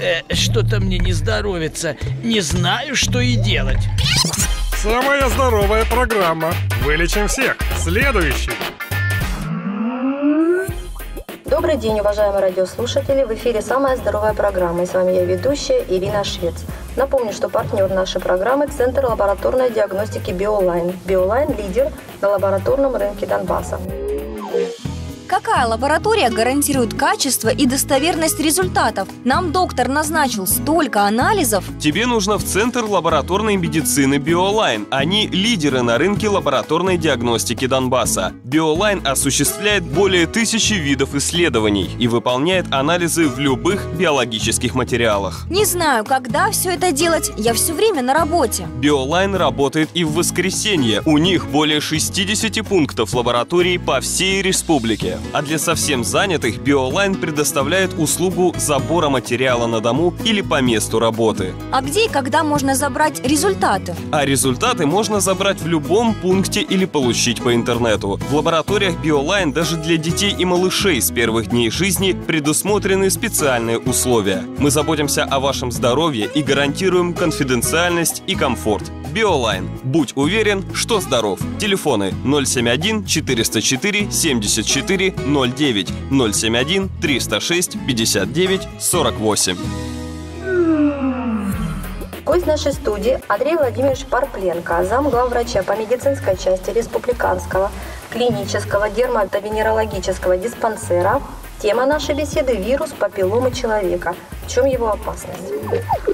Э, Что-то мне не здоровится. Не знаю, что и делать. Самая здоровая программа. Вылечим всех. Следующий. Добрый день, уважаемые радиослушатели. В эфире самая здоровая программа. И с вами я, ведущая Ирина Швец. Напомню, что партнер нашей программы – Центр лабораторной диагностики «Биолайн». «Биолайн» – лидер на лабораторном рынке Донбасса. Какая лаборатория гарантирует качество и достоверность результатов? Нам доктор назначил столько анализов. Тебе нужно в Центр лабораторной медицины Биолайн. Они лидеры на рынке лабораторной диагностики Донбасса. Биолайн осуществляет более тысячи видов исследований и выполняет анализы в любых биологических материалах. Не знаю, когда все это делать, я все время на работе. Биолайн работает и в воскресенье. У них более 60 пунктов лабораторий по всей республике. А для совсем занятых Биолайн предоставляет услугу забора материала на дому или по месту работы. А где и когда можно забрать результаты? А результаты можно забрать в любом пункте или получить по интернету. В лабораториях Биолайн даже для детей и малышей с первых дней жизни предусмотрены специальные условия. Мы заботимся о вашем здоровье и гарантируем конфиденциальность и комфорт. Биолайн. Будь уверен, что здоров. Телефоны 071 404 74 09 071 306 59 48. Гость нашей студии Андрей Владимирович Парпленко, зам главврача по медицинской части Республиканского клинического дерматовенерологического диспансера. Тема нашей беседы – вирус папилломы человека. В чем его опасность?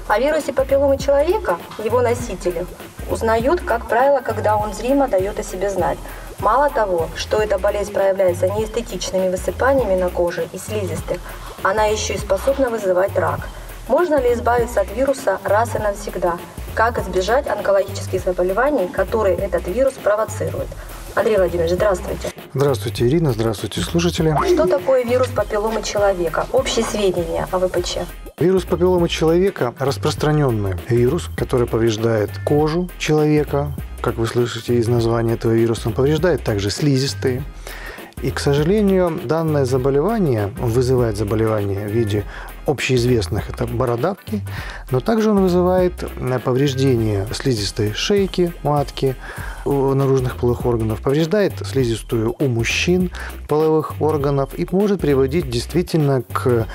О вирусе папилломы человека, его носители, узнают, как правило, когда он зримо дает о себе знать. Мало того, что эта болезнь проявляется неэстетичными высыпаниями на коже и слизистых, она еще и способна вызывать рак. Можно ли избавиться от вируса раз и навсегда? Как избежать онкологических заболеваний, которые этот вирус провоцирует? Андрей Владимирович, здравствуйте. Здравствуйте, Ирина, здравствуйте, слушатели. Что такое вирус папилломы человека? Общие сведения о ВПЧ. Вирус папилломы человека – распространенный вирус, который повреждает кожу человека. Как вы слышите из названия этого вируса, он повреждает также слизистые. И, к сожалению, данное заболевание вызывает заболевание в виде общеизвестных – это бородавки, но также он вызывает повреждение слизистой шейки, матки, наружных половых органов, повреждает слизистую у мужчин половых органов и может приводить действительно к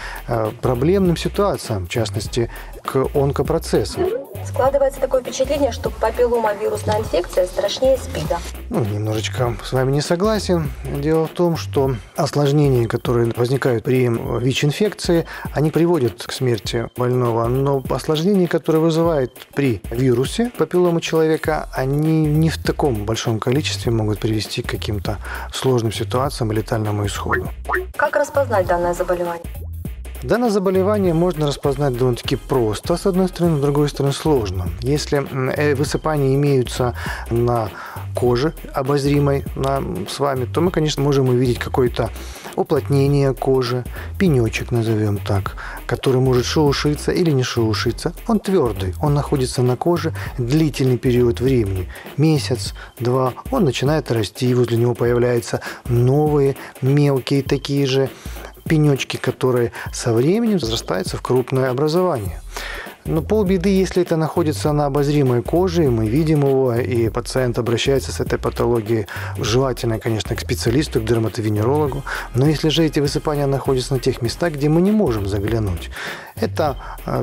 проблемным ситуациям, в частности, к онкопроцессам. Складывается такое впечатление, что папилломовирусная инфекция страшнее СПИДа. Ну, немножечко с вами не согласен. Дело в том, что осложнения, которые возникают при ВИЧ-инфекции, они приводят к смерти больного, но осложнения, которые вызывают при вирусе папилломы человека, они не в таком большом количестве могут привести к каким-то сложным ситуациям и летальному исходу. Как распознать данное заболевание? Данное заболевание можно распознать довольно-таки просто, с одной стороны, с другой стороны сложно. Если высыпания имеются на коже обозримой нам с вами, то мы, конечно, можем увидеть какое-то уплотнение кожи, пенечек, назовем так, который может шелушиться или не шелушиться. Он твердый, он находится на коже длительный период времени, месяц, два, он начинает расти, возле него появляются новые мелкие такие же пенечки, которые со временем разрастаются в крупное образование. Но полбеды, если это находится на обозримой коже, и мы видим его, и пациент обращается с этой патологией, желательно, конечно, к специалисту, к дерматовенерологу. Но если же эти высыпания находятся на тех местах, где мы не можем заглянуть, это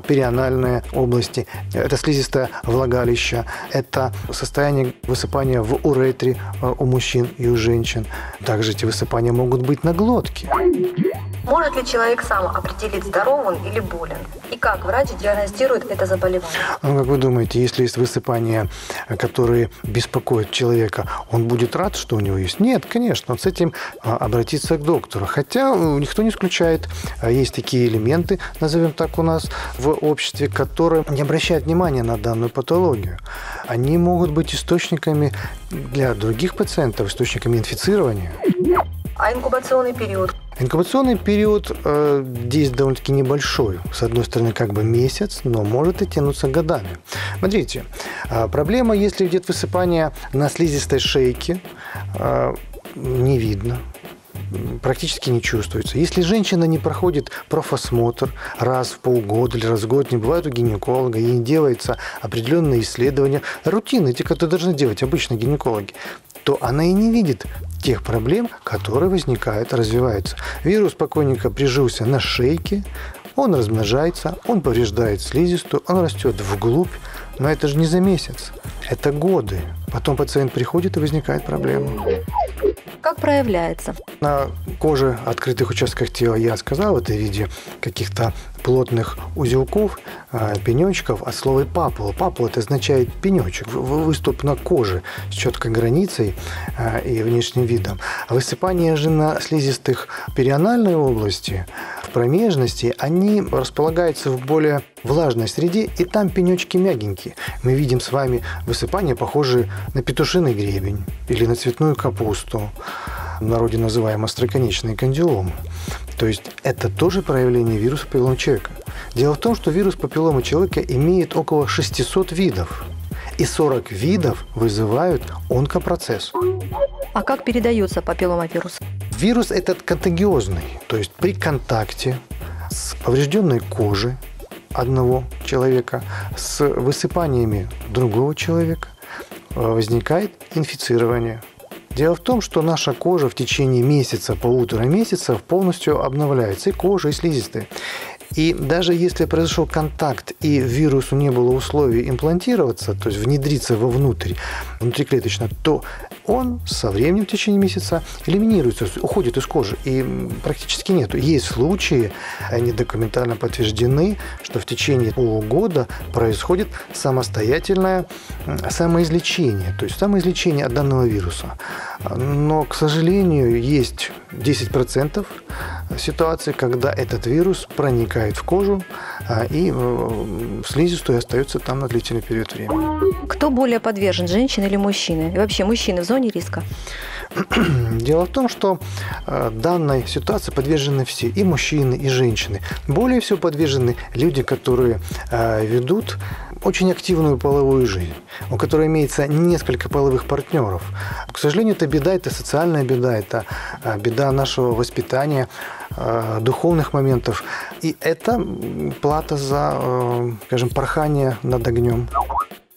перианальные области, это слизистое влагалище, это состояние высыпания в уретре у мужчин и у женщин. Также эти высыпания могут быть на глотке. Может ли человек сам определить, здоров он или болен? И как врач диагностирует это заболевание? Ну, как вы думаете, если есть высыпания, которые беспокоят человека, он будет рад, что у него есть? Нет, конечно, он с этим обратиться к доктору. Хотя никто не исключает, есть такие элементы, назовем так у нас, в обществе, которые не обращают внимания на данную патологию. Они могут быть источниками для других пациентов, источниками инфицирования. А инкубационный период? Инкубационный период э, здесь довольно-таки небольшой. С одной стороны, как бы месяц, но может и тянуться годами. Смотрите, э, проблема, если идет высыпание на слизистой шейке, э, не видно. практически не чувствуется. Если женщина не проходит профосмотр раз в полгода или раз в год, не бывает у гинеколога, ей не делается определенные исследования, рутины, эти, которые должны делать обычные гинекологи, то она и не видит тех проблем, которые возникают, развиваются. Вирус покойника прижился на шейке, он размножается, он повреждает слизистую, он растет вглубь, но это же не за месяц, это годы. Потом пациент приходит и возникает проблема. Как проявляется? На коже, открытых участках тела я сказал, это в виде каких-то плотных узелков, а, пенечков от слова папула. Папула это означает пенечек, выступ на коже с четкой границей а, и внешним видом. Высыпание же на слизистых перианальной области, в промежности, они располагаются в более влажной среде, и там пенечки мягенькие. Мы видим с вами высыпания, похожие на петушиный гребень или на цветную капусту, в народе называемые остроконечные кандиломы. То есть это тоже проявление вируса папиллома человека. Дело в том, что вирус папиллома человека имеет около 600 видов. И 40 видов вызывают онкопроцесс. А как передается папилломавирус? Вирус этот контагиозный, то есть при контакте с поврежденной кожей одного человека с высыпаниями другого человека э, возникает инфицирование. Дело в том, что наша кожа в течение месяца, полутора месяцев полностью обновляется, и кожа, и слизистые. И даже если произошел контакт и вирусу не было условий имплантироваться, то есть внедриться вовнутрь, внутриклеточно, то он со временем в течение месяца элиминируется, уходит из кожи и практически нету. Есть случаи, они документально подтверждены, что в течение полугода происходит самостоятельное самоизлечение, то есть самоизлечение от данного вируса. Но, к сожалению, есть 10% ситуаций, когда этот вирус проникает в кожу и в слизистую остается там на длительный период времени. Кто более подвержен, женщины или мужчины? И вообще, мужчины в зоне риска? Дело в том, что э, данной ситуации подвержены все, и мужчины, и женщины. Более всего подвержены люди, которые э, ведут очень активную половую жизнь, у которой имеется несколько половых партнеров. К сожалению, это беда, это социальная беда, это э, беда нашего воспитания, духовных моментов. И это плата за, скажем, порхание над огнем.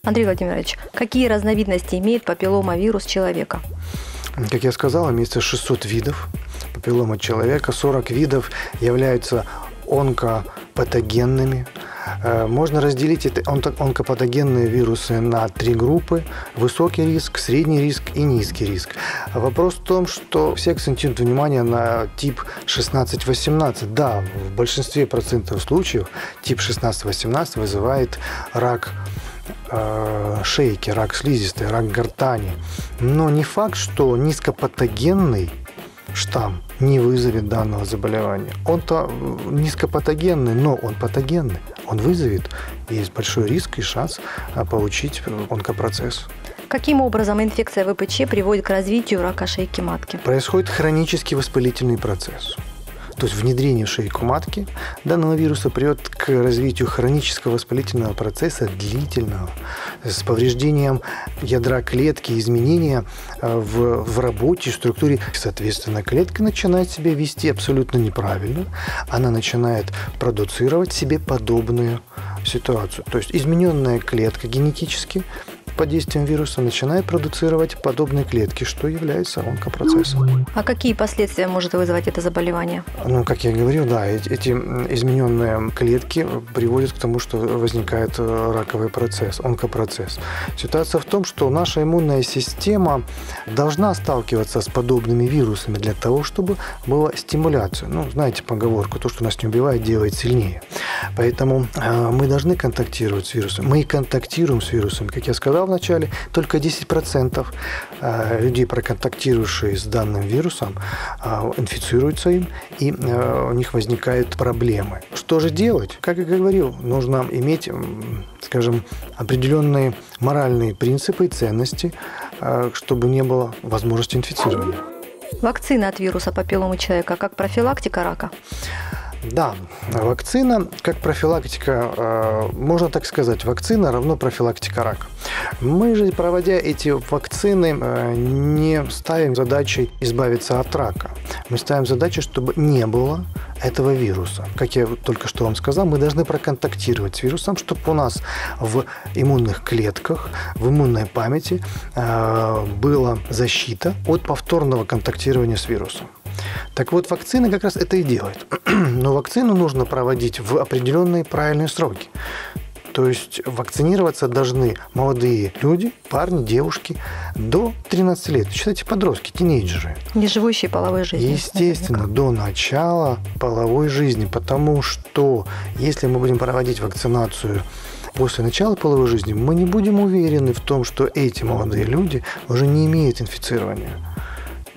Андрей Владимирович, какие разновидности имеет папилломавирус человека? Как я сказал, имеется 600 видов папиллома человека, 40 видов являются онкопатогенными. Э, можно разделить эти онкопатогенные вирусы на три группы. Высокий риск, средний риск и низкий риск. Вопрос в том, что все акцентируют внимание на тип 16-18. Да, в большинстве процентов случаев тип 16-18 вызывает рак Э, шейки, рак слизистой, рак гортани. Но не факт, что низкопатогенный штамм не вызовет данного заболевания. Он-то низкопатогенный, но он патогенный. Он вызовет. Есть большой риск и шанс э, получить онкопроцесс. Каким образом инфекция ВПЧ приводит к развитию рака шейки матки? Происходит хронический воспалительный процесс то есть внедрение в шейку матки данного вируса приведет к развитию хронического воспалительного процесса длительного, с повреждением ядра клетки, изменения э, в, в работе, в структуре. Соответственно, клетка начинает себя вести абсолютно неправильно. Она начинает продуцировать себе подобную ситуацию. То есть измененная клетка генетически под действием вируса начинает продуцировать подобные клетки, что является онкопроцессом. А какие последствия может вызвать это заболевание? Ну, как я говорил, да, эти измененные клетки приводят к тому, что возникает э, раковый процесс, онкопроцесс. Ситуация в том, что наша иммунная система должна сталкиваться с подобными вирусами для того, чтобы была стимуляция. Ну, знаете поговорку, то, что нас не убивает, делает сильнее. Поэтому э, мы должны контактировать с вирусом. Мы и контактируем с вирусом. Как я сказал вначале, только 10% э, людей, проконтактировавшие с данным вирусом, э, инфицируются им, и э, у них возникают проблемы. Что же делать? Как я говорил, нужно иметь, скажем, определенные моральные принципы и ценности, чтобы не было возможности инфицирования. Вакцина от вируса папилломы человека как профилактика рака? Да, вакцина как профилактика, э, можно так сказать, вакцина равно профилактика рака. Мы же, проводя эти вакцины, э, не ставим задачей избавиться от рака. Мы ставим задачу, чтобы не было этого вируса. Как я только что вам сказал, мы должны проконтактировать с вирусом, чтобы у нас в иммунных клетках, в иммунной памяти э, была защита от повторного контактирования с вирусом. Так вот, вакцины как раз это и делают. Но вакцину нужно проводить в определенные правильные сроки. То есть вакцинироваться должны молодые люди, парни, девушки до 13 лет. Считайте, подростки, тинейджеры. Не живущие половой жизнью. Естественно, наверняка. до начала половой жизни. Потому что если мы будем проводить вакцинацию после начала половой жизни, мы не будем уверены в том, что эти молодые люди уже не имеют инфицирования.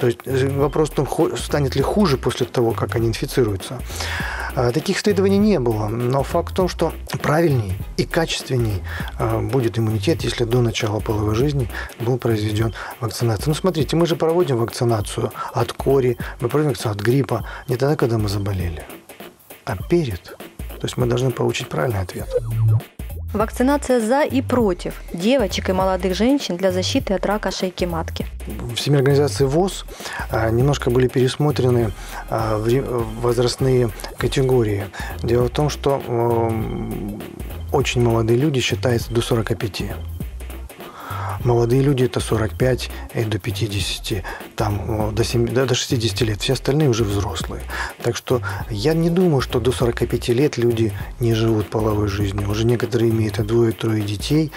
То есть э, вопрос в том, станет ли хуже после того, как они инфицируются. А, таких исследований не было, но факт в том, что правильней и качественней а, будет иммунитет, если до начала половой жизни был произведен вакцинация. Ну, смотрите, мы же проводим вакцинацию от кори, мы проводим вакцинацию от гриппа не тогда, когда мы заболели, а перед. То есть мы должны получить правильный ответ. Вакцинация за и против девочек и молодых женщин для защиты от рака шейки матки. Всемирной организации ВОЗ а, немножко были пересмотрены а, возрастные категории. Дело в том, что очень молодые люди считаются до 45. Молодые люди это 45 и до 50, там, до, 7, до 60 лет. Все остальные уже взрослые. Так что я не думаю, что до 45 лет люди не живут половой жизнью. Уже некоторые имеют двое-трое детей.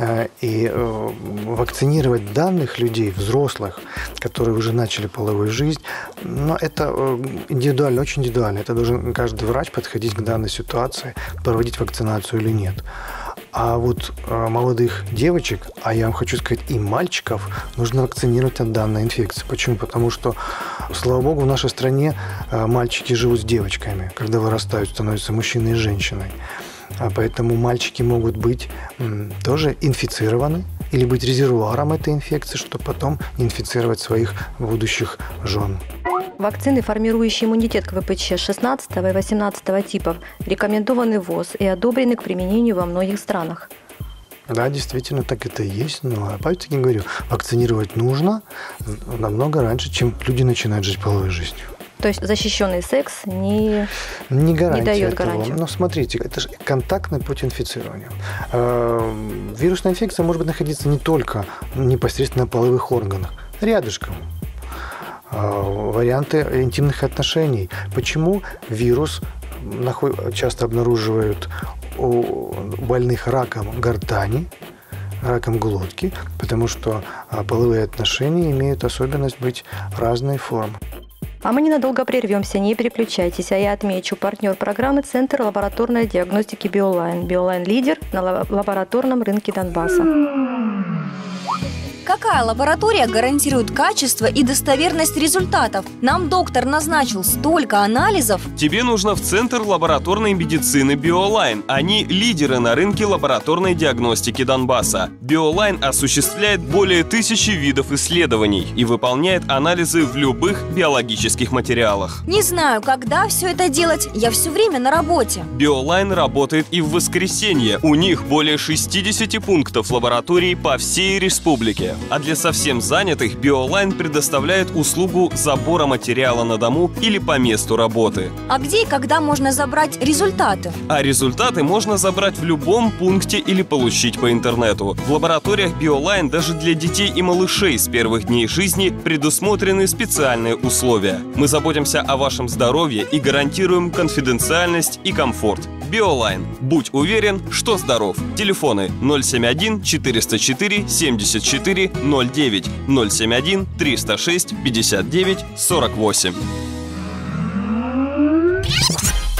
Э, и э, вакцинировать данных людей, взрослых, которые уже начали половую жизнь, но это э, индивидуально, очень индивидуально. Это должен каждый врач подходить к данной ситуации, проводить вакцинацию или нет. А вот э, молодых девочек, а я вам хочу сказать и мальчиков, нужно вакцинировать от данной инфекции. Почему? Потому что, слава богу, в нашей стране э, мальчики живут с девочками, когда вырастают, становятся мужчиной и женщиной. А поэтому мальчики могут быть м, тоже инфицированы или быть резервуаром этой инфекции, чтобы потом инфицировать своих будущих жен. Вакцины, формирующие иммунитет к ВПЧ 16 и 18 типов, рекомендованы ВОЗ и одобрены к применению во многих странах. Да, действительно, так это и есть. Но опять-таки говорю, вакцинировать нужно намного раньше, чем люди начинают жить половой жизнью. То есть защищенный секс не, не, гарантия не дает этого. гарантию. Но смотрите, это же контактный путь инфицирования. Э, вирусная инфекция может находиться не только непосредственно на половых органах, рядышком. А, варианты интимных отношений. Почему вирус часто обнаруживают у больных раком гортани, раком глотки, потому что а, половые отношения имеют особенность быть разной формы. А мы ненадолго прервемся, не переключайтесь. А я отмечу партнер программы Центр лабораторной диагностики Биолайн. Биолайн – лидер на лабораторном рынке Донбасса. Какая лаборатория гарантирует качество и достоверность результатов? Нам доктор назначил столько анализов. Тебе нужно в Центр лабораторной медицины Биолайн. Они лидеры на рынке лабораторной диагностики Донбасса. Биолайн осуществляет более тысячи видов исследований и выполняет анализы в любых биологических материалах. Не знаю, когда все это делать, я все время на работе. Биолайн работает и в воскресенье. У них более 60 пунктов лабораторий по всей республике. А для совсем занятых Биолайн предоставляет услугу забора материала на дому или по месту работы. А где и когда можно забрать результаты? А результаты можно забрать в любом пункте или получить по интернету. В лабораториях Биолайн даже для детей и малышей с первых дней жизни предусмотрены специальные условия. Мы заботимся о вашем здоровье и гарантируем конфиденциальность и комфорт. Биолайн. Будь уверен, что здоров. Телефоны 071 404 74 09 071 306 59 48.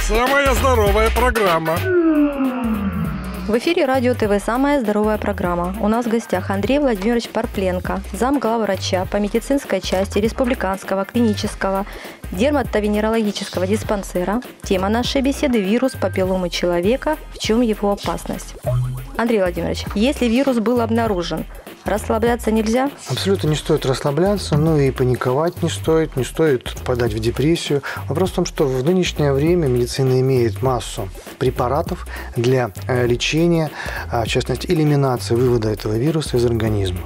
Самая здоровая программа. В эфире Радио ТВ «Самая здоровая программа». У нас в гостях Андрей Владимирович Парпленко, зам главврача по медицинской части Республиканского клинического дерматовенерологического диспансера. Тема нашей беседы – вирус папилломы человека. В чем его опасность? Андрей Владимирович, если вирус был обнаружен, Расслабляться нельзя? Абсолютно не стоит расслабляться, но и паниковать не стоит, не стоит впадать в депрессию. Вопрос в том, что в нынешнее время медицина имеет массу препаратов для э, лечения, а, в частности, элиминации вывода этого вируса из организма.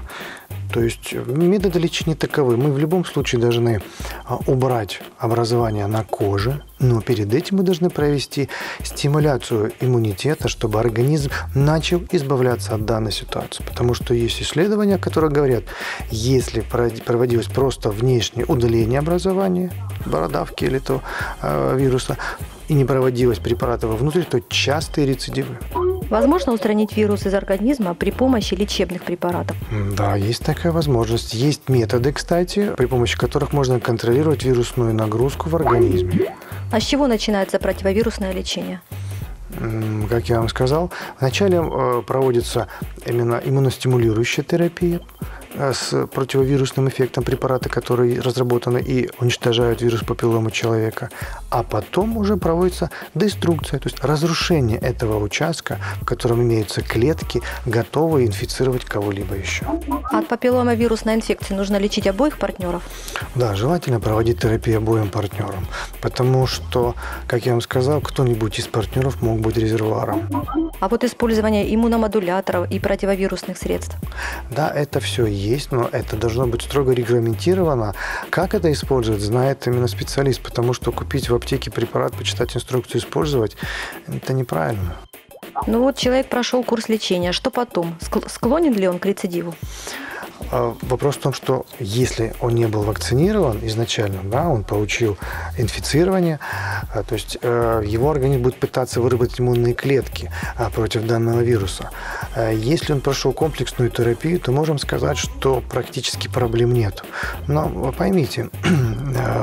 То есть методы лечения таковы. Мы в любом случае должны а, убрать образование на коже, но перед этим мы должны провести стимуляцию иммунитета, чтобы организм начал избавляться от данной ситуации. Потому что есть исследования, которые говорят, если проводилось просто внешнее удаление образования, бородавки или то э, вируса, и не проводилось препаратов внутрь, то частые рецидивы. Возможно устранить вирус из организма при помощи лечебных препаратов? Да, есть такая возможность. Есть методы, кстати, при помощи которых можно контролировать вирусную нагрузку в организме. А с чего начинается противовирусное лечение? Как я вам сказал, вначале э, проводится именно иммуностимулирующая терапия, Э, с противовирусным эффектом препараты, которые разработаны и уничтожают вирус папилломы человека. А потом уже проводится деструкция, то есть разрушение этого участка, в котором имеются клетки, готовые инфицировать кого-либо еще. От папилломовирусной инфекции нужно лечить обоих партнеров? Да, желательно проводить терапию обоим партнерам, потому что, как я вам сказал, кто-нибудь из партнеров мог быть резервуаром. А вот использование иммуномодуляторов и противовирусных средств? Да, это все есть, но это должно быть строго регламентировано. Как это использовать, знает именно специалист, потому что купить в аптеке препарат, почитать инструкцию использовать, это неправильно. Ну вот человек прошел курс лечения, что потом? Склонен ли он к рецидиву? А, вопрос в том, что если он не был вакцинирован изначально, да, он получил инфицирование, а, то есть э, его организм будет пытаться выработать иммунные клетки а, против данного вируса. Если он прошел комплексную терапию, то можем сказать, что практически проблем нет. Но поймите,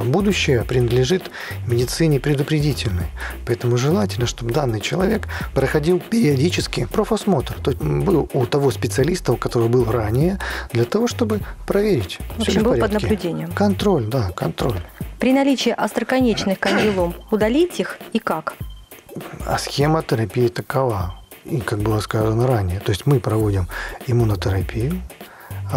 будущее принадлежит медицине предупредительной. Поэтому желательно, чтобы данный человек проходил периодически профосмотр. То есть был у того специалиста, у которого был ранее, для того, чтобы проверить. В общем, был под наблюдением. Контроль, да, контроль. При наличии остроконечных кандилом удалить их и как? А схема терапии такова, и как было сказано ранее. То есть мы проводим иммунотерапию, а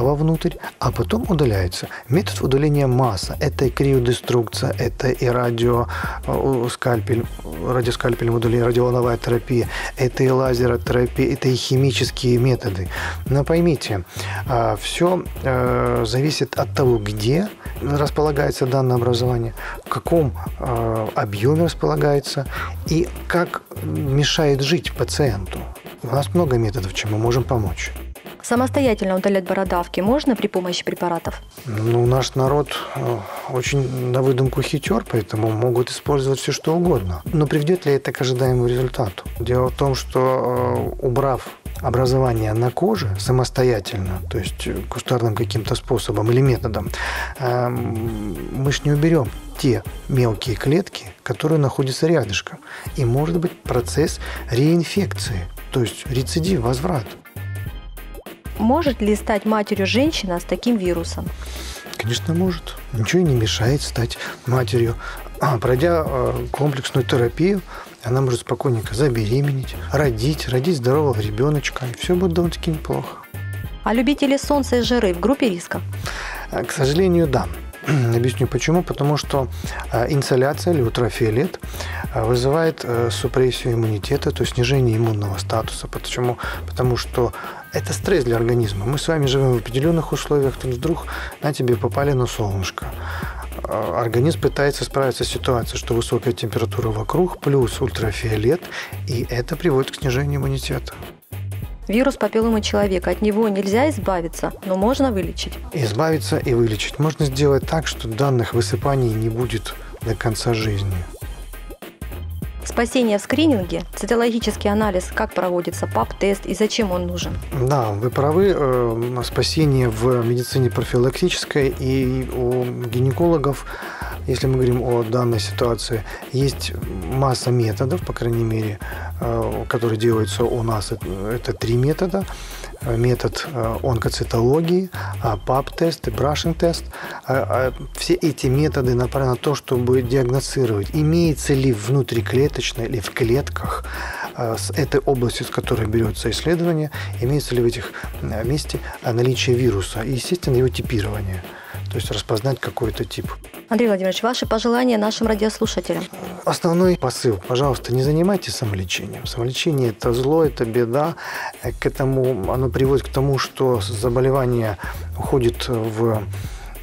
вовнутрь, а потом удаляется. Метод удаления масса – это и криодеструкция, это и радиоскальпель, радиоскальпелем удаление, радиоволновая терапия, это и лазеротерапия, это и химические методы. Но поймите, а, все э, зависит от того, где располагается данное образование, в каком э, объеме располагается и как мешает жить пациенту. У нас много методов, чем мы можем помочь. Самостоятельно удалять бородавки можно при помощи препаратов? Ну, наш народ э, очень на выдумку хитер, поэтому могут использовать все, что угодно. Но приведет ли это к ожидаемому результату? Дело в том, что э, убрав образование на коже самостоятельно, то есть кустарным каким-то способом или методом, э, мы ж не уберем те мелкие клетки, которые находятся рядышком. И может быть процесс реинфекции, то есть рецидив, возврат. Может ли стать матерью женщина с таким вирусом? Конечно, может. Ничего не мешает стать матерью. А, пройдя э, комплексную терапию, она может спокойненько забеременеть, родить, родить здорового ребеночка, и все будет довольно-таки неплохо. А любители солнца и жары в группе риска? К сожалению, да. Объясню почему. Потому что э, инсоляция или ультрафиолет э, вызывает э, супрессию иммунитета, то есть снижение иммунного статуса. Почему? Потому что это стресс для организма. Мы с вами живем в определенных условиях, тут вдруг на тебе попали на солнышко. Организм пытается справиться с ситуацией, что высокая температура вокруг, плюс ультрафиолет, и это приводит к снижению иммунитета. Вирус папилломы человека. От него нельзя избавиться, но можно вылечить. Избавиться и вылечить. Можно сделать так, что данных высыпаний не будет до конца жизни. Спасение в скрининге, цитологический анализ, как проводится, ПАП-тест и зачем он нужен? Да, вы правы. Э, спасение в медицине профилактической и у гинекологов если мы говорим о данной ситуации, есть масса методов, по крайней мере, э, которые делаются у нас. Это три метода. Метод э, онкоцитологии, ПАП-тест и брашинг-тест. Все эти методы направлены на то, чтобы диагностировать, имеется ли внутриклеточно или в клетках э, с этой областью, с которой берется исследование, имеется ли в этих месте наличие вируса и, естественно, его типирование. То есть распознать какой-то тип. Андрей Владимирович, ваши пожелания нашим радиослушателям? Основной посыл, пожалуйста, не занимайтесь самолечением. Самолечение – это зло, это беда. К этому оно приводит к тому, что заболевание уходит в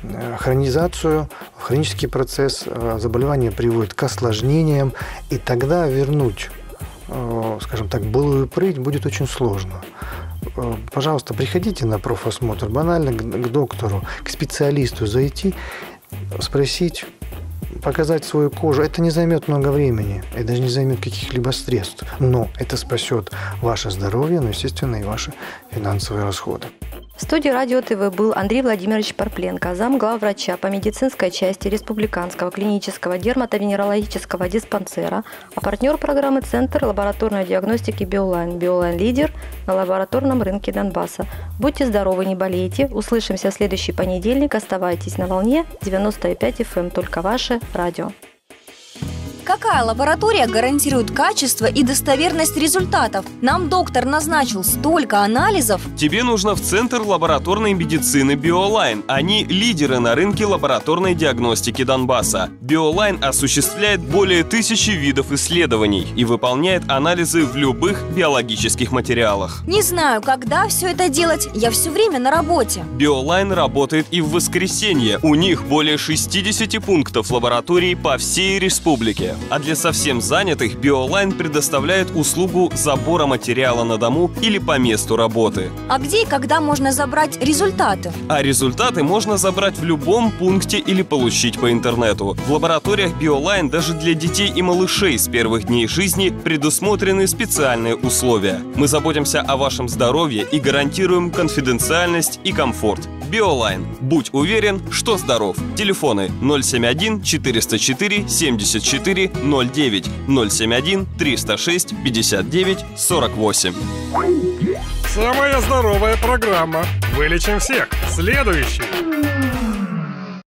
э, хронизацию, в хронический процесс, э, заболевание приводит к осложнениям, и тогда вернуть, э, скажем так, былую прыть будет очень сложно. Пожалуйста, приходите на профосмотр, банально к доктору, к специалисту зайти, спросить, показать свою кожу, это не займет много времени, это даже не займет каких-либо средств, но это спасет ваше здоровье, но, естественно, и ваши финансовые расходы. В студии Радио ТВ был Андрей Владимирович Парпленко, зам главврача по медицинской части Республиканского клинического дерматовенерологического диспансера, а партнер программы Центр лабораторной диагностики Биолайн. Биолайн – лидер на лабораторном рынке Донбасса. Будьте здоровы, не болейте. Услышимся в следующий понедельник. Оставайтесь на волне 95 FM. Эм. Только ваше радио. Какая лаборатория гарантирует качество и достоверность результатов? Нам доктор назначил столько анализов. Тебе нужно в Центр лабораторной медицины Биолайн. Они лидеры на рынке лабораторной диагностики Донбасса. Биолайн осуществляет более тысячи видов исследований и выполняет анализы в любых биологических материалах. Не знаю, когда все это делать, я все время на работе. Биолайн работает и в воскресенье. У них более 60 пунктов лабораторий по всей республике. А для совсем занятых Биолайн предоставляет услугу забора материала на дому или по месту работы. А где и когда можно забрать результаты? А результаты можно забрать в любом пункте или получить по интернету. В лабораториях Биолайн даже для детей и малышей с первых дней жизни предусмотрены специальные условия. Мы заботимся о вашем здоровье и гарантируем конфиденциальность и комфорт. Биолайн. Будь уверен, что здоров. Телефоны 071 404 74 09 071 306 59 48. Самая здоровая программа. Вылечим всех. Следующий.